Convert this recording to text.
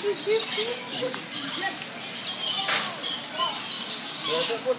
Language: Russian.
Я такой,